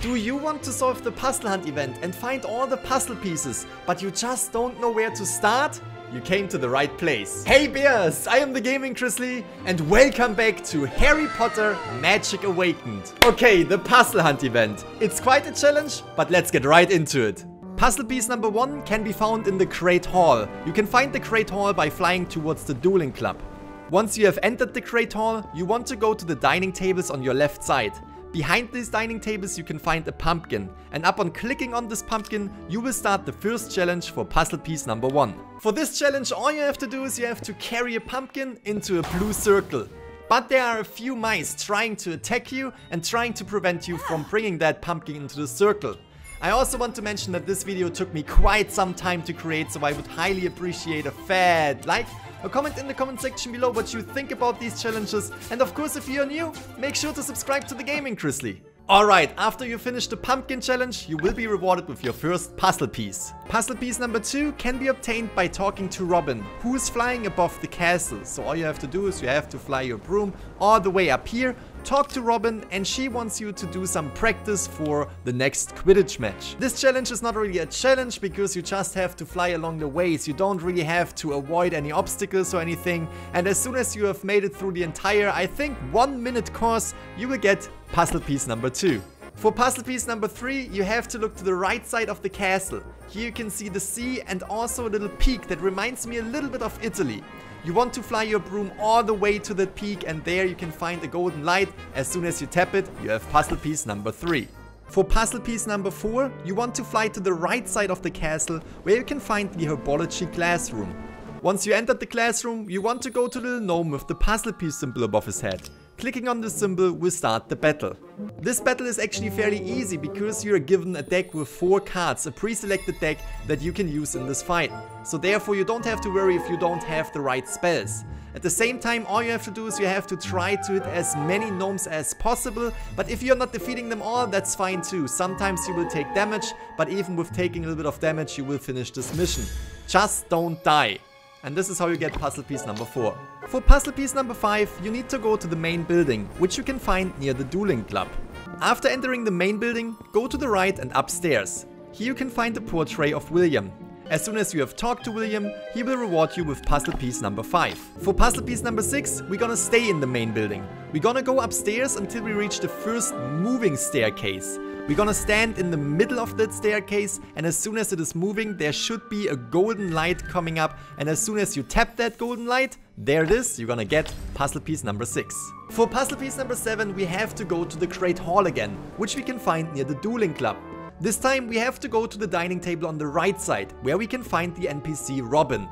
Do you want to solve the puzzle hunt event and find all the puzzle pieces, but you just don't know where to start? You came to the right place. Hey bears, I am the Gaming Grizzly and welcome back to Harry Potter Magic Awakened. Okay, the puzzle hunt event. It's quite a challenge, but let's get right into it. Puzzle piece number one can be found in the Great Hall. You can find the Great Hall by flying towards the Dueling Club. Once you have entered the Great Hall, you want to go to the dining tables on your left side. Behind these dining tables you can find a pumpkin and upon clicking on this pumpkin you will start the first challenge for puzzle piece number 1. For this challenge all you have to do is you have to carry a pumpkin into a blue circle. But there are a few mice trying to attack you and trying to prevent you from bringing that pumpkin into the circle. I also want to mention that this video took me quite some time to create so I would highly appreciate a fat like a comment in the comment section below what you think about these challenges. And of course, if you're new, make sure to subscribe to the Gaming Grizzly. Alright, after you finish the pumpkin challenge, you will be rewarded with your first puzzle piece. Puzzle piece number 2 can be obtained by talking to Robin, who is flying above the castle. So all you have to do is you have to fly your broom all the way up here, talk to Robin and she wants you to do some practice for the next Quidditch match. This challenge is not really a challenge because you just have to fly along the ways. You don't really have to avoid any obstacles or anything. And as soon as you have made it through the entire, I think, one minute course, you will get puzzle piece number 2. For puzzle piece number 3, you have to look to the right side of the castle. Here you can see the sea and also a little peak that reminds me a little bit of Italy. You want to fly your broom all the way to that peak and there you can find a golden light. As soon as you tap it, you have puzzle piece number 3. For puzzle piece number 4, you want to fly to the right side of the castle where you can find the herbology classroom. Once you entered the classroom, you want to go to the little gnome with the puzzle piece symbol above his head. Clicking on the symbol will start the battle. This battle is actually fairly easy because you are given a deck with 4 cards, a pre-selected deck that you can use in this fight. So therefore you don't have to worry if you don't have the right spells. At the same time, all you have to do is you have to try to hit as many gnomes as possible, but if you're not defeating them all, that's fine too. Sometimes you will take damage, but even with taking a little bit of damage, you will finish this mission. Just don't die. And this is how you get puzzle piece number 4. For puzzle piece number 5, you need to go to the main building, which you can find near the Dueling Club. After entering the main building, go to the right and upstairs. Here you can find the portrait of William. As soon as you have talked to William, he will reward you with puzzle piece number 5. For puzzle piece number 6, we're gonna stay in the main building. We're gonna go upstairs until we reach the first moving staircase. We're gonna stand in the middle of that staircase and as soon as it is moving there should be a golden light coming up and as soon as you tap that golden light, there it is, you're gonna get puzzle piece number 6. For puzzle piece number 7 we have to go to the Great Hall again, which we can find near the Dueling Club. This time we have to go to the dining table on the right side, where we can find the NPC Robin.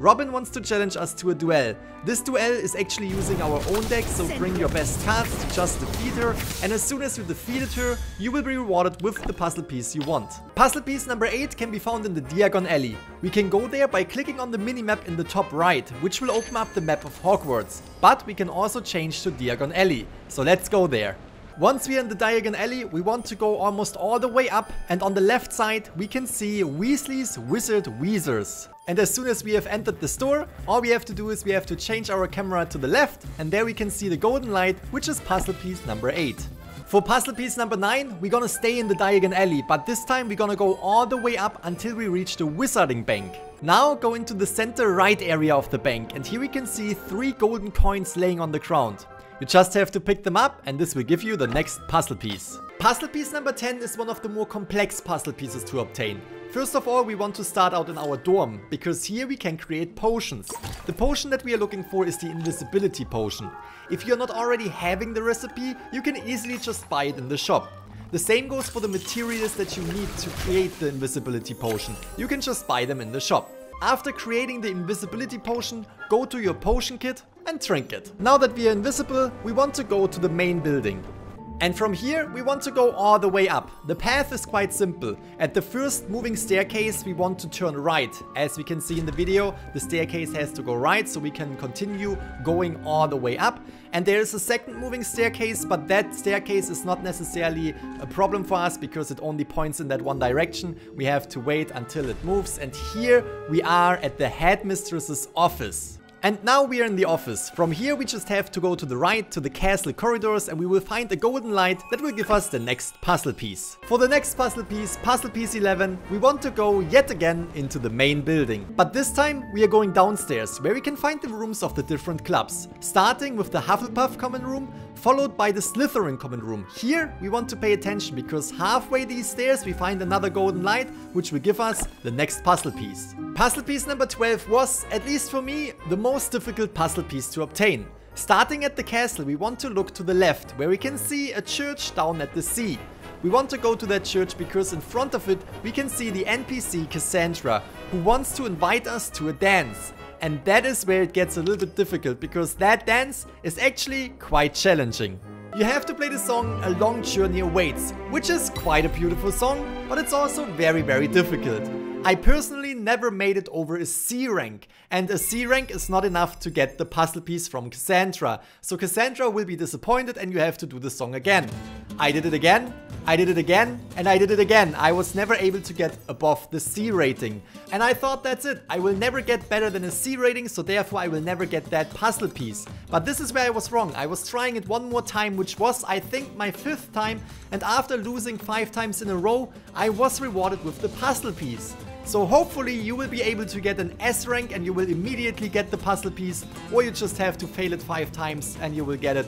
Robin wants to challenge us to a duel. This duel is actually using our own deck, so bring your best cards to just defeat her, and as soon as you defeated her, you will be rewarded with the puzzle piece you want. Puzzle piece number 8 can be found in the Diagon Alley. We can go there by clicking on the minimap in the top right, which will open up the map of Hogwarts. But we can also change to Diagon Alley, so let's go there. Once we are in the Diagon Alley, we want to go almost all the way up and on the left side we can see Weasley's Wizard Wheezers. And as soon as we have entered the store, all we have to do is we have to change our camera to the left and there we can see the golden light, which is puzzle piece number 8. For puzzle piece number 9, we're gonna stay in the Diagon Alley, but this time we're gonna go all the way up until we reach the Wizarding Bank. Now go into the center right area of the bank and here we can see 3 golden coins laying on the ground. You just have to pick them up and this will give you the next puzzle piece. Puzzle piece number 10 is one of the more complex puzzle pieces to obtain. First of all, we want to start out in our dorm, because here we can create potions. The potion that we are looking for is the invisibility potion. If you're not already having the recipe, you can easily just buy it in the shop. The same goes for the materials that you need to create the invisibility potion. You can just buy them in the shop. After creating the invisibility potion, go to your potion kit and drink it. Now that we are invisible, we want to go to the main building. And from here, we want to go all the way up. The path is quite simple. At the first moving staircase, we want to turn right. As we can see in the video, the staircase has to go right, so we can continue going all the way up. And there is a second moving staircase, but that staircase is not necessarily a problem for us because it only points in that one direction. We have to wait until it moves. And here we are at the headmistress's office. And now we are in the office. From here we just have to go to the right to the castle corridors and we will find a golden light that will give us the next puzzle piece. For the next puzzle piece, puzzle piece 11, we want to go yet again into the main building. But this time we are going downstairs where we can find the rooms of the different clubs. Starting with the Hufflepuff common room, followed by the Slytherin common room. Here we want to pay attention because halfway these stairs we find another golden light which will give us the next puzzle piece. Puzzle piece number 12 was, at least for me, the most difficult puzzle piece to obtain. Starting at the castle we want to look to the left where we can see a church down at the sea. We want to go to that church because in front of it we can see the NPC Cassandra who wants to invite us to a dance. And that is where it gets a little bit difficult because that dance is actually quite challenging. You have to play the song A Long Journey Awaits, which is quite a beautiful song, but it's also very very difficult. I personally never made it over a C rank, and a C rank is not enough to get the puzzle piece from Cassandra, so Cassandra will be disappointed and you have to do the song again. I did it again, I did it again, and I did it again. I was never able to get above the C rating. And I thought that's it. I will never get better than a C rating, so therefore I will never get that puzzle piece. But this is where I was wrong. I was trying it one more time, which was, I think, my fifth time. And after losing five times in a row, I was rewarded with the puzzle piece. So hopefully you will be able to get an S rank and you will immediately get the puzzle piece or you just have to fail it 5 times and you will get it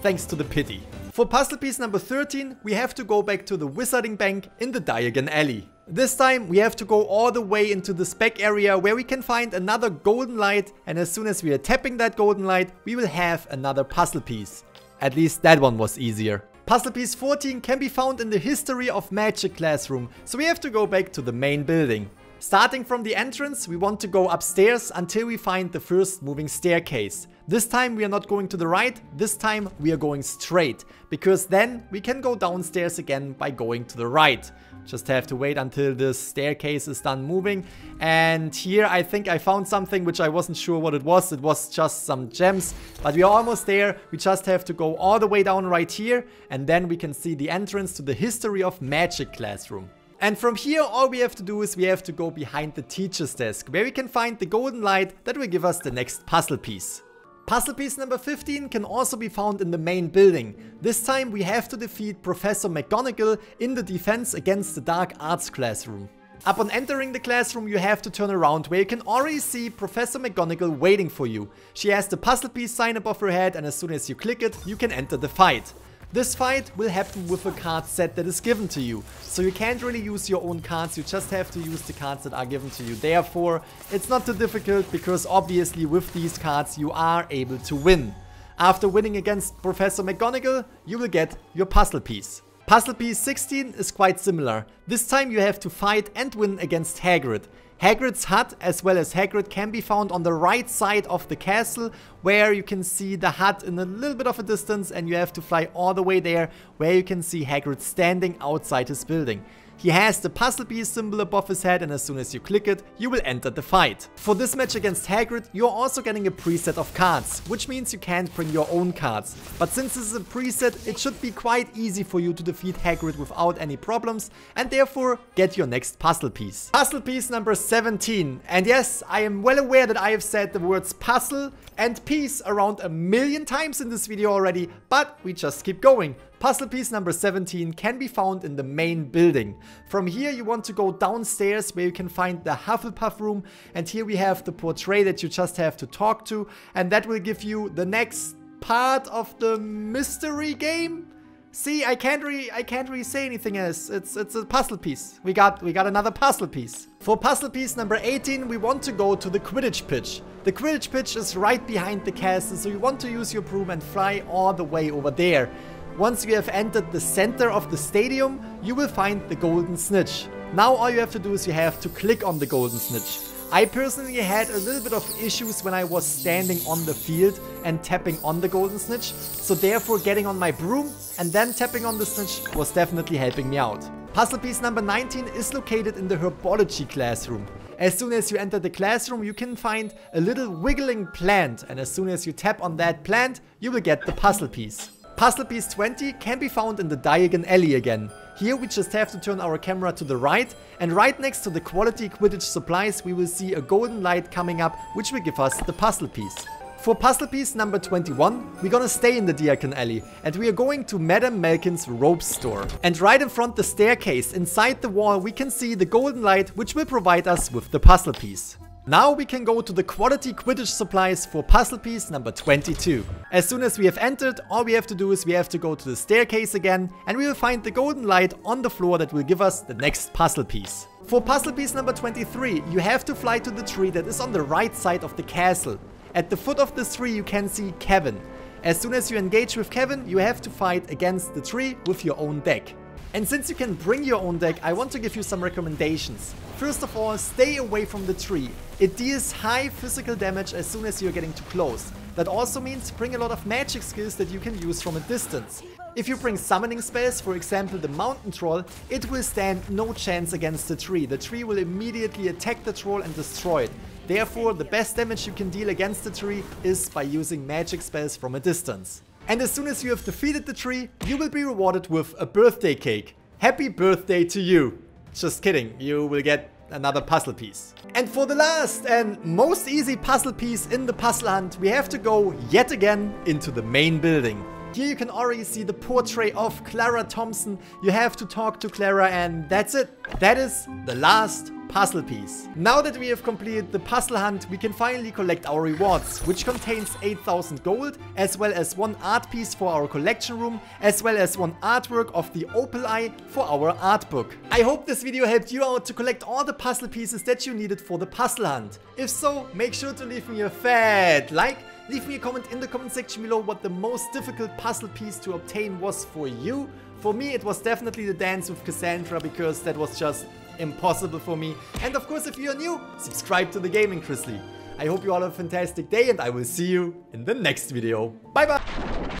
thanks to the pity. For puzzle piece number 13 we have to go back to the Wizarding Bank in the Diagon Alley. This time we have to go all the way into the spec area where we can find another golden light and as soon as we are tapping that golden light we will have another puzzle piece. At least that one was easier. Puzzle piece 14 can be found in the History of Magic classroom, so we have to go back to the main building. Starting from the entrance, we want to go upstairs until we find the first moving staircase. This time we are not going to the right, this time we are going straight, because then we can go downstairs again by going to the right. Just have to wait until the staircase is done moving. And here I think I found something which I wasn't sure what it was. It was just some gems. But we are almost there. We just have to go all the way down right here. And then we can see the entrance to the History of Magic classroom. And from here all we have to do is we have to go behind the teacher's desk where we can find the golden light that will give us the next puzzle piece. Puzzle piece number 15 can also be found in the main building. This time we have to defeat Professor McGonagall in the defense against the Dark Arts classroom. Upon entering the classroom you have to turn around where you can already see Professor McGonagall waiting for you. She has the puzzle piece sign above her head and as soon as you click it you can enter the fight. This fight will happen with a card set that is given to you. So you can't really use your own cards, you just have to use the cards that are given to you. Therefore, it's not too difficult because obviously with these cards you are able to win. After winning against Professor McGonagall, you will get your puzzle piece. Puzzle piece 16 is quite similar. This time you have to fight and win against Hagrid. Hagrid's hut as well as Hagrid can be found on the right side of the castle where you can see the hut in a little bit of a distance and you have to fly all the way there where you can see Hagrid standing outside his building. He has the puzzle piece symbol above his head and as soon as you click it, you will enter the fight. For this match against Hagrid, you're also getting a preset of cards, which means you can't bring your own cards. But since this is a preset, it should be quite easy for you to defeat Hagrid without any problems and therefore get your next puzzle piece. Puzzle piece number 17. And yes, I am well aware that I have said the words puzzle and piece around a million times in this video already, but we just keep going. Puzzle piece number 17 can be found in the main building. From here you want to go downstairs where you can find the Hufflepuff room and here we have the portrait that you just have to talk to and that will give you the next part of the mystery game? See, I can't really, I can't really say anything else. It's, it's a puzzle piece. We got, we got another puzzle piece. For puzzle piece number 18, we want to go to the Quidditch pitch. The Quidditch pitch is right behind the castle, so you want to use your broom and fly all the way over there. Once you have entered the center of the stadium, you will find the golden snitch. Now all you have to do is you have to click on the golden snitch. I personally had a little bit of issues when I was standing on the field and tapping on the golden snitch, so therefore getting on my broom and then tapping on the snitch was definitely helping me out. Puzzle piece number 19 is located in the herbology classroom. As soon as you enter the classroom you can find a little wiggling plant and as soon as you tap on that plant you will get the puzzle piece. Puzzle piece 20 can be found in the Diagon Alley again. Here we just have to turn our camera to the right and right next to the quality Quidditch supplies we will see a golden light coming up which will give us the puzzle piece. For puzzle piece number 21, we're gonna stay in the Diagon Alley and we are going to Madame Malkin's robe store. And right in front the staircase, inside the wall, we can see the golden light which will provide us with the puzzle piece. Now we can go to the quality Quidditch supplies for puzzle piece number 22. As soon as we have entered, all we have to do is we have to go to the staircase again and we will find the golden light on the floor that will give us the next puzzle piece. For puzzle piece number 23, you have to fly to the tree that is on the right side of the castle. At the foot of this tree you can see Kevin. As soon as you engage with Kevin, you have to fight against the tree with your own deck. And since you can bring your own deck, I want to give you some recommendations. First of all, stay away from the tree. It deals high physical damage as soon as you're getting too close. That also means bring a lot of magic skills that you can use from a distance. If you bring summoning spells, for example the mountain troll, it will stand no chance against the tree. The tree will immediately attack the troll and destroy it. Therefore, the best damage you can deal against the tree is by using magic spells from a distance. And as soon as you have defeated the tree, you will be rewarded with a birthday cake. Happy birthday to you! Just kidding, you will get another puzzle piece. And for the last and most easy puzzle piece in the puzzle hunt, we have to go yet again into the main building. Here you can already see the portrait of Clara Thompson. You have to talk to Clara and that's it. That is the last puzzle piece. Now that we have completed the puzzle hunt, we can finally collect our rewards, which contains 8000 gold, as well as one art piece for our collection room, as well as one artwork of the Opaleye for our art book. I hope this video helped you out to collect all the puzzle pieces that you needed for the puzzle hunt. If so, make sure to leave me a fat like, leave me a comment in the comment section below what the most difficult puzzle piece to obtain was for you. For me, it was definitely the dance with Cassandra because that was just impossible for me. And of course, if you're new, subscribe to the Gaming Grizzly. I hope you all have a fantastic day and I will see you in the next video. Bye bye!